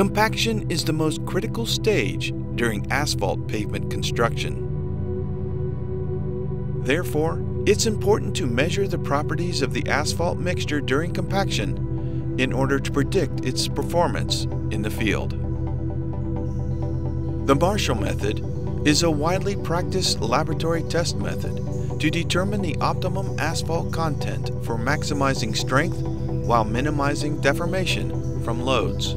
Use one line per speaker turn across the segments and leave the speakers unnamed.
Compaction is the most critical stage during asphalt pavement construction. Therefore, it's important to measure the properties of the asphalt mixture during compaction in order to predict its performance in the field. The Marshall method is a widely practiced laboratory test method to determine the optimum asphalt content for maximizing strength while minimizing deformation from loads.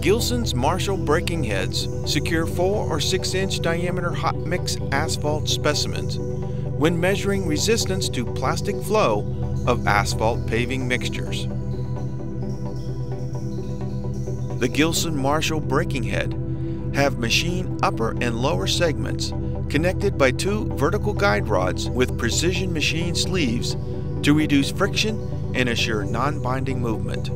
Gilson's Marshall breaking heads secure 4 or 6 inch diameter hot mix asphalt specimens when measuring resistance to plastic flow of asphalt paving mixtures. The Gilson Marshall breaking head have machine upper and lower segments connected by two vertical guide rods with precision machine sleeves to reduce friction and assure non-binding movement.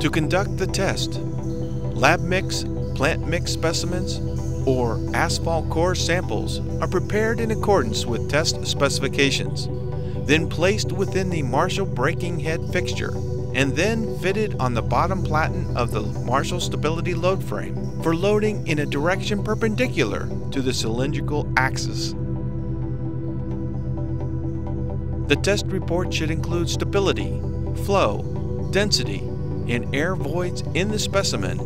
To conduct the test, lab mix, plant mix specimens, or asphalt core samples are prepared in accordance with test specifications, then placed within the Marshall breaking head fixture and then fitted on the bottom platen of the Marshall Stability Load Frame for loading in a direction perpendicular to the cylindrical axis. The test report should include stability, flow, density, and air voids in the specimen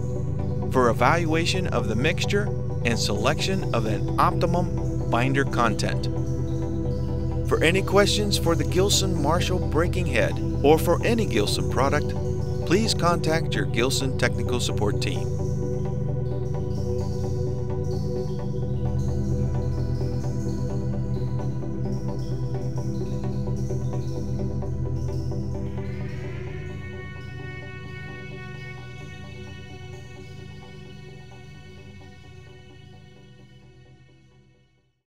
for evaluation of the mixture and selection of an optimum binder content. For any questions for the Gilson Marshall Breaking head or for any Gilson product, please contact your Gilson technical support team.